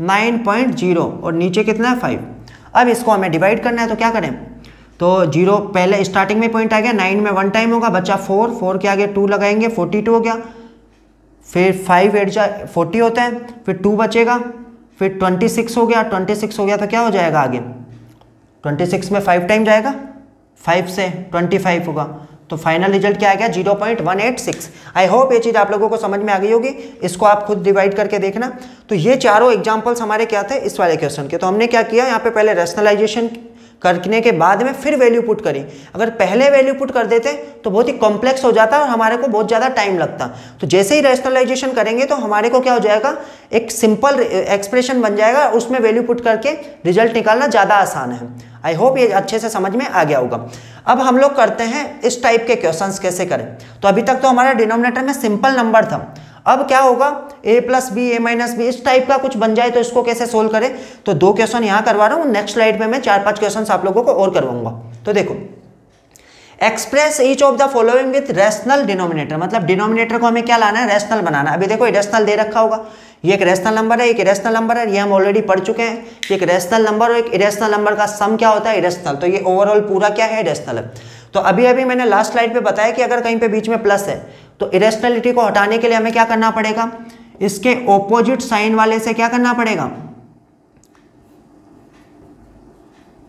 नाइन पॉइंट ज़ीरो और नीचे कितना है? फाइव अब इसको हमें डिवाइड करना है तो क्या करें? तो ज़ीरो पहले स्टार्टिंग में पॉइंट आ गया नाइन में वन टाइम होगा बच्चा फोर फोर के आगे टू लगाएँगे फोर्टी टू हो गया. फिर फाइव एट जा फोर्टी होता है, फिर टू बचेगा, फिर ट्वेंटी सिक्स हो गया ट्वेंटी सिक्स हो गया तो क्या हो जाएगा आगे? ट्वेंटी सिक्स में फाइव टाइम जाएगा फाइव से ट्वेंटी फाइव होगा। तो फाइनल रिज़ल्ट क्या आ गया? Zero point one eight six I hope ये चीज़ आप लोगों को समझ में आ गई होगी। इसको आप खुद डिवाइड करके देखना। तो ये चारों एग्जाम्पल्स हमारे क्या थे? इस वाले क्वेश्चन के। तो हमने क्या किया? यहाँ पे पहले रेशनलाइजेशन करने के बाद में फिर वैल्यू पुट करी। अगर पहले वैल्यू पुट कर देते तो बहुत ही कॉम्प्लेक्स हो जाता और हमारे को बहुत ज़्यादा टाइम लगता। तो जैसे ही रेशनलाइजेशन करेंगे तो हमारे को क्या हो जाएगा? एक सिंपल एक्सप्रेशन बन जाएगा। उसमें वैल्यू पुट करके रिज़ल्ट निकालना ज़्यादा आसान है। आई होप ये अच्छे से समझ में आ गया होगा। अब हम लोग करते हैं इस टाइप के क्वेश्चंस कैसे करें। तो अभी तक तो हमारा डिनोमिनेटर में सिंपल नंबर था। अब क्या होगा? A plus B A minus B इस टाइप का कुछ बन जाए तो इसको कैसे सोल्व करें? तो दो क्वेश्चन यहाँ करवा रहा हूँ। नेक्स्ट स्लाइड में मैं चार पाँच क्वेश्चन आप लोगों को और करवाऊँगा। तो देखो express each of the following with rational denominator मतलब डिनोमिनेटर को हमें क्या लाना है? रेशनल बनाना अभी देखो रेशनल दे रखा होगा। ये एक रेशनल नंबर है, एक इरेशनल नंबर है, ये हम ऑलरेडी पढ़ चुके हैं। कि एक रेशनल नंबर और एक इरेशनल नंबर का सम क्या होता है? इरेशनल तो ये ओवरऑल पूरा क्या है? इरेशनल है। तो अभी अभी मैंने लास्ट स्लाइड पे बताया कि अगर कहीं पे बीच में प्लस है तो इरेशनलिटी को हटाने के लिए हमें क्या करना पड़ेगा? इसके ओपोजिट साइन वाले से क्या करना पड़ेगा?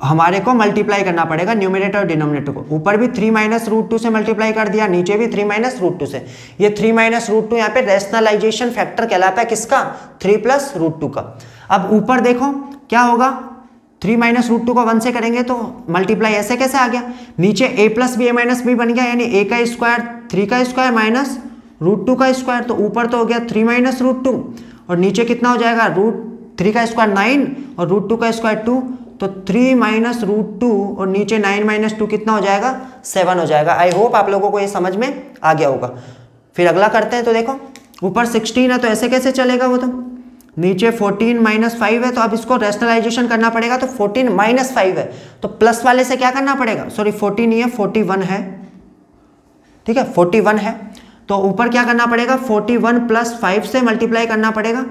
हमारे को मल्टीप्लाई करना पड़ेगा न्यूमिनेटर और डिनोमिनेटर को। ऊपर भी थ्री माइनस रूट टू से मल्टीप्लाई कर दिया, नीचे भी थ्री माइनस रूट टू से। ये थ्री माइनस रूट टू यहाँ पे रेशनलाइजेशन फैक्टर कहलाता है किसका? थ्री प्लस रूट टू का। अब ऊपर देखो, क्या होगा? थ्री माइनस रूट टू को वन से करेंगे तो मल्टीप्लाई ऐसे कैसे आ गया? नीचे A plus B A minus B बन गया, यानी ए का स्क्वायर थ्री का स्क्वायर माइनस रूट टू का स्क्वायर तो ऊपर तो हो गया थ्री माइनस रूट टू और नीचे कितना हो जाएगा? रूट थ्री का स्क्वायर नाइन और रूट टू का स्क्वायर टू तो थ्री माइनस रूट टू और नीचे नाइन माइनस टू कितना हो जाएगा? सेवन हो जाएगा। आई होप आप लोगों को ये समझ में आ गया होगा। फिर अगला करते हैं तो देखो, ऊपर सिक्सटीन है तो ऐसे कैसे चलेगा वो तो? नीचे फोर्टीन माइनस फाइव है तो अब इसको रेशनलाइजेशन करना पड़ेगा तो फोर्टीन माइनस फाइव है। तो प्लस वाले से क्या करना पड़ेगा? सॉरी फोर्टीन नहीं है फोर्टी वन है। ठीक है? फोर्टी वन है। तो ऊपर क्या करना पड़ेगा? फोर्टी वन प्लस फाइव से मल्टीप्लाई करना पड़ेगा।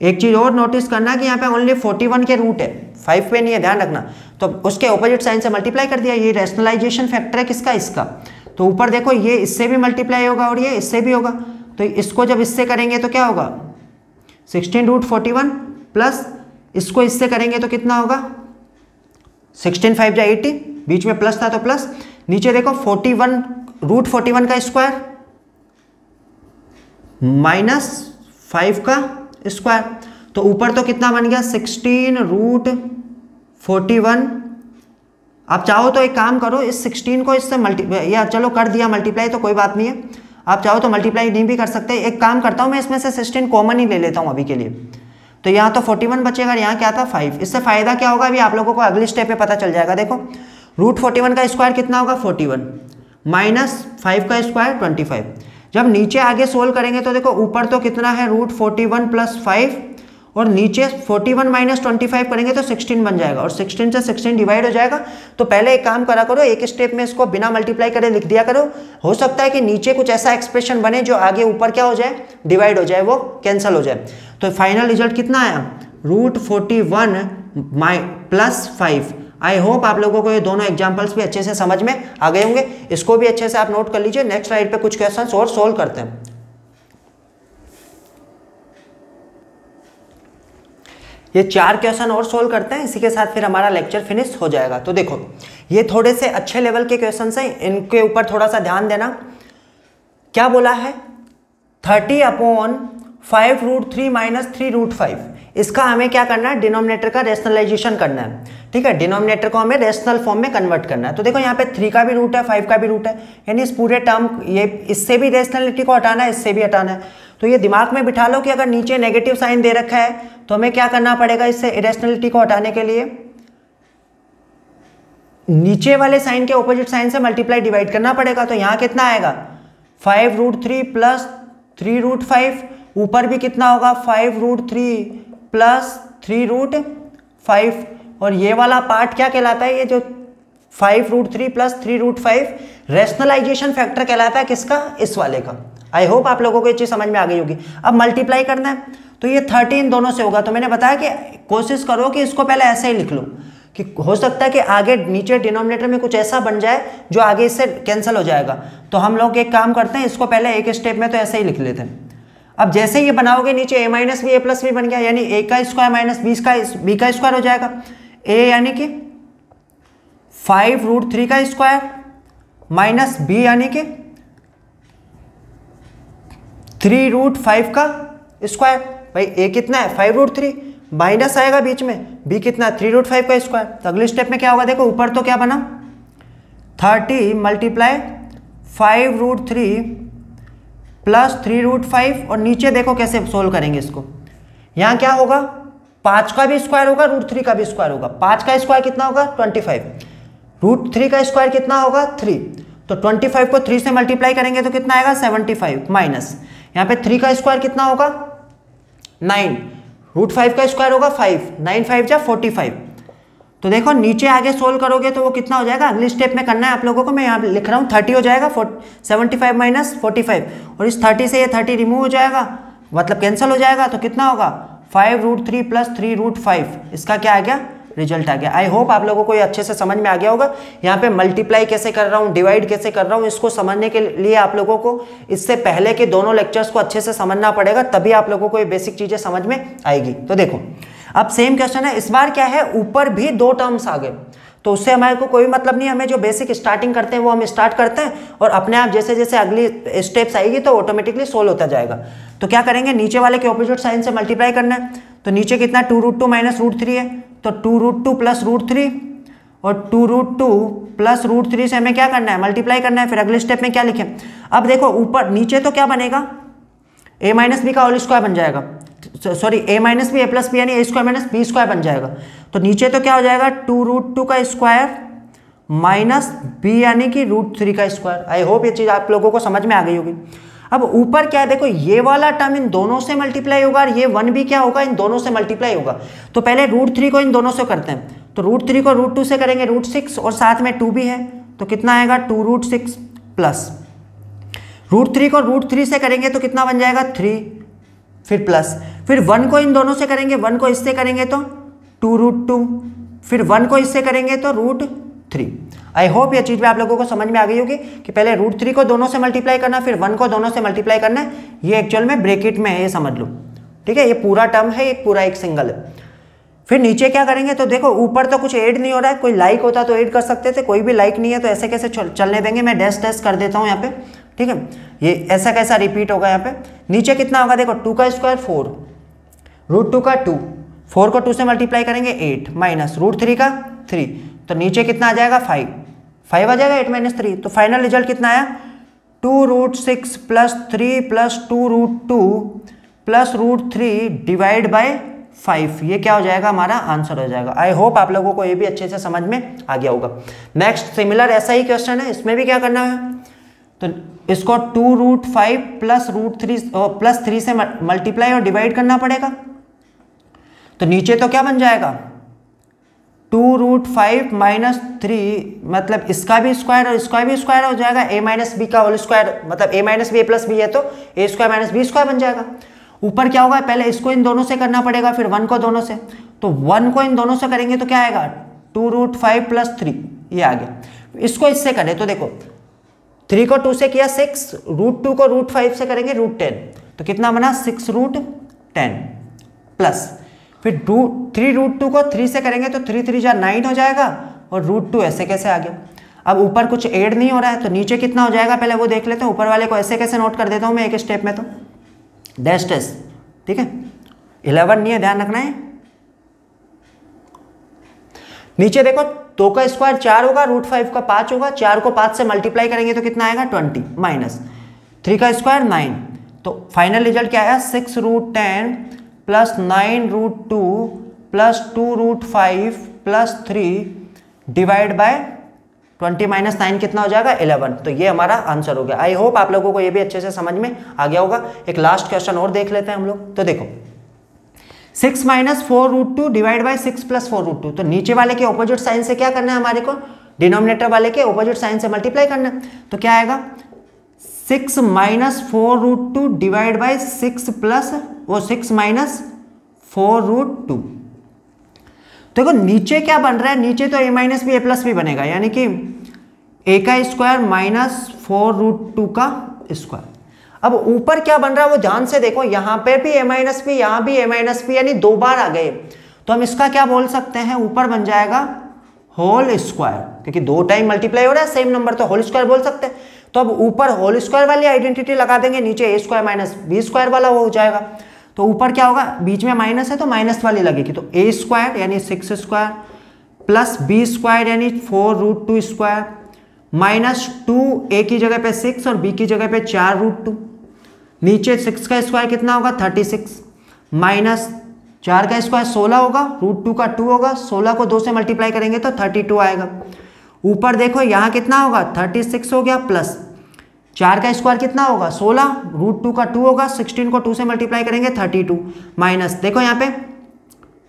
एक चीज़ और नोटिस करना कि यहाँ पे ओनली 41 के रूट है। फाइव पे नहीं है, ध्यान रखना। तो उसके ऑपोजिट साइन से मल्टीप्लाई कर दिया। ये रेशनलाइजेशन फैक्टर है किसका? इसका। तो ऊपर देखो, ये इससे भी मल्टीप्लाई होगा और ये इससे भी होगा। तो इसको जब इससे करेंगे तो क्या होगा? Sixteen root forty one plus इसको इससे करेंगे तो कितना होगा? सिक्सटीन फाइव जा एटी बीच में प्लस था तो प्लस नीचे देखो forty one root forty one का स्क्वायर माइनस फाइव का स्क्वायर तो ऊपर तो कितना बन गया? सिक्सटीन रूट फोर्टी वन आप चाहो तो एक काम करो, इस सिक्सटीन को इससे मल्टी या चलो कर दिया मल्टीप्लाई तो कोई बात नहीं है। आप चाहो तो मल्टीप्लाई नहीं भी कर सकते। एक काम करता हूँ मैं, इसमें से सिक्सटीन कॉमन ही ले लेता हूँ अभी के लिए। तो यहाँ तो फोर्टी वन बचेगा, यहाँ क्या था? फाइव इससे फ़ायदा क्या होगा? अभी आप लोगों को अगली स्टेप पे पता चल जाएगा। देखो रूट फोर्टी वन का स्क्वायर कितना होगा? फोर्टी वन माइनस फाइव का स्क्वायर ट्वेंटी फाइव जब नीचे आगे सोल्व करेंगे तो देखो ऊपर तो कितना है root forty one plus five और नीचे 41 वन माइनस ट्वेंटी फाइव करेंगे तो 16 बन जाएगा और 16 से 16 डिवाइड हो जाएगा। तो पहले एक काम करा करो, एक स्टेप में इसको बिना मल्टीप्लाई करे लिख दिया करो। हो सकता है कि नीचे कुछ ऐसा एक्सप्रेशन बने जो आगे ऊपर क्या हो जाए डिवाइड हो जाए, वो कैंसिल हो जाए। तो फाइनल रिज़ल्ट कितना आया? Root forty one plus five I hope आप लोगों को ये दोनों एग्जाम्पल्स भी अच्छे से समझ में आ गए होंगे। इसको भी अच्छे से आप नोट कर लीजिए। नेक्स्ट स्लाइड पे कुछ क्वेश्चंस और सोल्व करते हैं। ये चार क्वेश्चन और सोल्व करते हैं। इसी के साथ फिर हमारा लेक्चर फिनिश हो जाएगा। तो देखो, ये थोड़े से अच्छे लेवल के क्वेश्चन हैं। इनके ऊपर थोड़ा सा ध्यान देना। क्या बोला है? Thirty upon five root three minus three root five इसका हमें क्या करना है? डिनोमिनेटर का रेशनलाइजेशन करना है। ठीक है डिनोमिनेटर को हमें रेशनल फॉर्म में कन्वर्ट करना है। तो देखो, यहाँ पे थ्री का भी रूट है फाइव का भी रूट है। यानी इस पूरे टर्म ये, इससे भी रेशनलिटी को हटाना है, इससे भी हटाना है। तो ये दिमाग में बिठा लो कि अगर नीचे नेगेटिव साइन दे रखा है तो हमें क्या करना पड़ेगा इससे इरेशनलिटी को हटाने के लिए? नीचे वाले साइन के ऑपोजिट साइन से मल्टीप्लाई डिवाइड करना पड़ेगा। तो यहाँ कितना आएगा? Five root three plus three root five ऊपर भी कितना होगा? Five root three plus three root five और ये वाला पार्ट क्या कहलाता है? ये जो five root three plus three root five rationalisation factor कहलाता है किसका? इस वाले का। आई होप आप लोगों को ये चीज़ समझ में आ गई होगी। अब मल्टीप्लाई करना है। तो ये थर्टीन दोनों से होगा। तो मैंने बताया कि कोशिश करो कि इसको पहले ऐसे ही लिख लो कि हो सकता है कि आगे नीचे डिनोमिनेटर में कुछ ऐसा बन जाए जो आगे इससे कैंसिल हो जाएगा। तो हम लोग एक काम करते हैं, इसको पहले एक स्टेप में तो ऐसे ही लिख लेते हैं। अब जैसे ये बनाओगे नीचे A minus B A plus B बन गया। यानी ए का स्क्वायर माइनस बी का बी का स्क्वायर हो जाएगा। ए यानी कि फाइव रूट थ्री का स्क्वायर माइनस बी यानी कि थ्री रूट फाइव का स्क्वायर भाई ए कितना है? फाइव रूट थ्री माइनस आएगा बीच में। बी कितना? थ्री रूट फाइव का स्क्वायर तो अगले स्टेप में क्या होगा? देखो, ऊपर तो क्या बना? Thirty multiply five root three plus three root five और नीचे देखो कैसे सोल्व करेंगे इसको। यहाँ क्या होगा? पाँच का भी स्क्वायर होगा रूट थ्री का भी स्क्वायर होगा। पाँच का स्क्वायर कितना होगा? ट्वेंटी फाइव रूट थ्री का स्क्वायर कितना होगा? थ्री तो ट्वेंटी फाइव को थ्री से मल्टीप्लाई करेंगे तो कितना आएगा? सेवेंटी फाइव माइनस यहाँ पे थ्री का स्क्वायर कितना होगा? नाइन रूट फाइव का स्क्वायर होगा फाइव नाइन फाइव जा फोर्टी फाइव तो देखो, नीचे आगे सोल्व करोगे तो वो कितना हो जाएगा? अगले स्टेप में करना है आप लोगों को। मैं यहाँ लिख रहा हूँ थर्टी हो जाएगा seventy five minus forty five और इस थर्टी से ये थर्टी रिमूव हो जाएगा। मतलब कैंसिल हो जाएगा तो कितना होगा? Five root three plus three root five इसका क्या आ गया? रिज़ल्ट आ गया। आई होप आप लोगों को ये अच्छे से समझ में आ गया होगा। यहाँ पे मल्टीप्लाई कैसे कर रहा हूँ डिवाइड कैसे कर रहा हूँ, इसको समझने के लिए आप लोगों को इससे पहले के दोनों लेक्चर्स को अच्छे से समझना पड़ेगा, तभी आप लोगों को ये बेसिक चीज़ें समझ में आएगी। तो देखो, अब सेम क्वेश्चन है, इस बार क्या है? ऊपर भी दो टर्म्स आ गए। तो उससे हमारे को कोई मतलब नहीं, हमें जो बेसिक स्टार्टिंग करते हैं, वो हम स्टार्ट करते हैं और अपने आप जैसे जैसे अगली स्टेप्स आएगी तो ऑटोमेटिकली सोल्व होता जाएगा। तो क्या करेंगे? नीचे वाले के ऑपोजिट साइन से मल्टीप्लाई करना है। तो नीचे कितना? Two root two minus root three है। तो two root two plus root three और two root two plus root three से हमें क्या करना है? मल्टीप्लाई करना है। फिर अगले स्टेप में क्या लिखें? अब देखो, ऊपर नीचे तो क्या बनेगा? ए माइनस बी का होल स्क्वायर बन जाएगा। Sorry A minus B A plus B यानी A square minus B square बन जाएगा। तो नीचे तो क्या हो जाएगा? टू रूट टू का स्क्वायर माइनस बी यानी कि रूट थ्री का स्क्वायर। आई होप ये चीज़ आप लोगों को समझ में आ गई होगी। अब ऊपर क्या है? देखो, ये वाला टर्म इन दोनों से मल्टीप्लाई होगा और ये वन भी क्या होगा? इन दोनों से मल्टीप्लाई होगा। तो पहले रूट थ्री को इन दोनों से करते हैं। तो रूट थ्री को रूट टू से करेंगे रूट सिक्स और साथ में टू भी है। तो कितना आएगा? Two root six plus root three को रूट थ्री से करेंगे तो कितना बन जाएगा? थ्री फिर प्लस फिर वन को इन दोनों से करेंगे वन को इससे करेंगे तो टू रूट टू फिर वन को इससे करेंगे तो रूट थ्री आई होप ये चीज़ में आप लोगों को समझ में आ गई होगी कि पहले रूट थ्री को दोनों से मल्टीप्लाई करना, फिर वन को दोनों से मल्टीप्लाई करना है। ये एक्चुअल में ब्रेकिट में है, ये समझ लो। ठीक है? ये पूरा टर्म है, एक पूरा एक सिंगल है। फिर नीचे क्या करेंगे? तो देखो, ऊपर तो कुछ ऐड नहीं हो रहा है। कोई लाइक होता तो ऐड कर सकते थे, कोई भी लाइक नहीं है तो ऐसे कैसे चलने देंगे? मैं डैश डैश कर देता हूँ यहाँ पे। ठीक है? ये ऐसा कैसा रिपीट होगा यहाँ पे? नीचे कितना होगा? देखो टू का स्क्वायर फोर रूट टू का टू फोर को टू से मल्टीप्लाई करेंगे एट माइनस रूट थ्री का थ्री तो नीचे कितना आ जाएगा? फाइव फाइव आ जाएगा एट माइनस थ्री तो फाइनल रिज़ल्ट कितना आया? Two root six plus three plus two root two plus root three divide by five ये क्या हो जाएगा? हमारा आंसर हो जाएगा. आई होप आप लोगों को ये भी अच्छे से समझ में आ गया होगा. नेक्स्ट सिमिलर ऐसा ही क्वेश्चन है. इसमें भी क्या करना है? तो इसको two root five plus root three plus three से मल्टीप्लाई और डिवाइड करना पड़ेगा। तो नीचे तो क्या बन जाएगा? Two root five minus three मतलब इसका भी स्क्वायर और इसका भी स्क्वायर हो जाएगा। ए माइनस बी का होल स्क्वायर मतलब A minus B A plus B है तो A square minus B square बन जाएगा। ऊपर क्या होगा? पहले इसको इन दोनों से करना पड़ेगा, फिर वन को दोनों से। तो वन को इन दोनों से करेंगे तो क्या आएगा? Two root five plus three ये आ गया इसको इससे करें तो देखो थ्री को टू से किया सिक्स, रूट टू को रूट फाइव से करेंगे रूट टेन। तो कितना बना? Six root ten plus. फिर टू थ्री रूट टू को थ्री से करेंगे तो थ्री थ्री जा नाइन हो जाएगा और रूट टू ऐसे कैसे आ गया अब ऊपर कुछ ऐड नहीं हो रहा है तो नीचे कितना हो जाएगा? पहले वो देख लेते हैं, ऊपर वाले को ऐसे कैसे नोट कर देता हूँ मैं एक स्टेप में तो। डैश डैश ठीक है? इलेवन नहीं है, ध्यान रखना है। नीचे देखो दो का स्क्वायर चार होगा रूट फाइव का पाँच होगा, चार को पाँच से मल्टीप्लाई करेंगे तो कितना आएगा? ट्वेंटी माइनस थ्री का स्क्वायर नाइन तो फाइनल रिज़ल्ट क्या आया? Six root ten plus nine root two plus two root five plus three divide by twenty minus nine कितना हो जाएगा? इलेवन तो ये हमारा आंसर हो गया. आई होप आप लोगों को ये भी अच्छे से समझ में आ गया होगा. एक लास्ट क्वेश्चन और देख लेते हैं हम लोग. तो देखो six minus four root two divide by six plus four root two. तो नीचे वाले के ऑपोजिट साइन से क्या करना है हमारे को? डिनोमिनेटर वाले के ऑपोजिट साइन से मल्टीप्लाई करना है। तो क्या आएगा? Six minus four root two divide by six plus, वो six minus four root two. देखो, नीचे क्या बन रहा है? नीचे तो A minus B A plus B बनेगा। यानी कि ए का square minus four root two का स्क्वायर अब ऊपर क्या बन रहा है? वो ध्यान से देखो, यहाँ पे भी ए माइनस बी यहाँ भी ए माइनस बी यानी दो बार आ गए। तो हम इसका क्या बोल सकते हैं? ऊपर बन जाएगा होल स्क्वायर क्योंकि दो टाइम मल्टीप्लाई हो रहा है सेम नंबर तो होल स्क्वायर बोल सकते हैं। तो अब ऊपर होल स्क्वायर वाली आइडेंटिटी लगा देंगे, नीचे A square minus B square वाला वो हो जाएगा। तो ऊपर क्या होगा? बीच में माइनस है तो माइनस वाली लगेगी। तो ए स्क्वायर यानी six square plus B square यानी four root two square minus two A की जगह पे सिक्स और बी की जगह पे चार रूट टू नीचे सिक्स का स्क्वायर कितना होगा? थर्टी सिक्स माइनस चार का स्क्वायर सोलह होगा रूट टू का टू होगा, सोलह को दो से मल्टीप्लाई करेंगे तो थर्टी टू आएगा। ऊपर देखो, यहाँ कितना होगा? थर्टी सिक्स हो गया प्लस चार का स्क्वायर कितना होगा? सोलह. रूट टू का टू होगा सिक्सटीन को टू से मल्टीप्लाई करेंगे थर्टी टू माइनस देखो यहाँ पे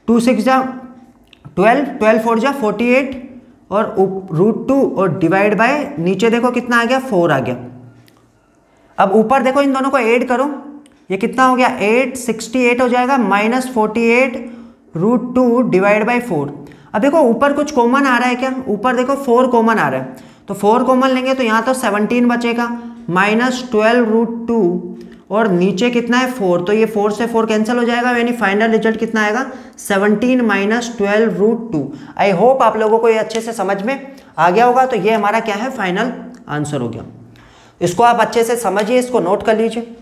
टू सिक्स जा ट्वेल्व ट्वेल्व फोर जा फोर्टी एट और रूट टू और डिवाइड बाय नीचे देखो कितना आ गया? फोर आ गया। अब ऊपर देखो इन दोनों को ऐड करो। ये कितना हो गया? एट सिक्सटी एट हो जाएगा minus forty eight root two divide by four अब देखो, ऊपर कुछ कॉमन आ रहा है क्या? ऊपर देखो फोर कॉमन आ रहा है। तो फोर कॉमन लेंगे तो यहाँ तो सेवनटीन बचेगा। माइनस ट्वेल्व रूट टू और नीचे कितना है? फोर तो ये फोर से फोर कैंसिल हो जाएगा। यानी फाइनल रिज़ल्ट कितना आएगा? Seventeen minus twelve root two I hope आप लोगों को ये अच्छे से समझ में आ गया होगा। तो ये हमारा क्या है? फाइनल आंसर हो गया। इसको आप अच्छे से समझिए इसको नोट कर लीजिए।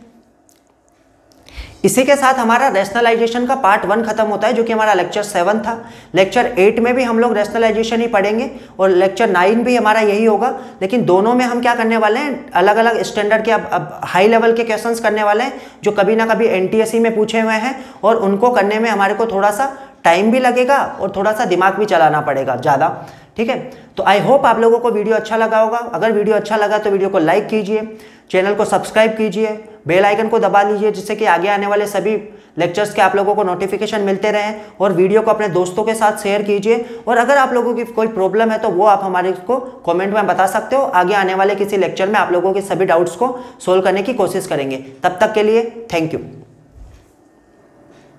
इसी के साथ हमारा रेशनलाइजेशन का पार्ट वन खत्म होता है जो कि हमारा लेक्चर सेवन था। लेक्चर एट में भी हम लोग रेशनलाइजेशन ही पढ़ेंगे और लेक्चर नाइन भी हमारा यही होगा। लेकिन दोनों में हम क्या करने वाले हैं? अलग अलग स्टैंडर्ड के अब, अब हाई लेवल के क्वेश्चंस करने वाले हैं जो कभी ना कभी एन में पूछे हुए हैं और उनको करने में हमारे को थोड़ा सा टाइम भी लगेगा और थोड़ा सा दिमाग भी चलाना पड़ेगा ज़्यादा। ठीक है? तो आई होप आप लोगों को वीडियो अच्छा लगा होगा। अगर वीडियो अच्छा लगा तो वीडियो को लाइक कीजिए चैनल को सब्सक्राइब कीजिए बेल आइकन को दबा लीजिए, जिससे कि आगे आने वाले सभी लेक्चर्स के आप लोगों को नोटिफिकेशन मिलते रहें और वीडियो को अपने दोस्तों के साथ शेयर कीजिए। और अगर आप लोगों की कोई प्रॉब्लम है तो वो आप हमारे को कमेंट में बता सकते हो। आगे आने वाले किसी लेक्चर में आप लोगों के सभी डाउट्स को सोल्व करने की कोशिश करेंगे। तब तक के लिए थैंक यू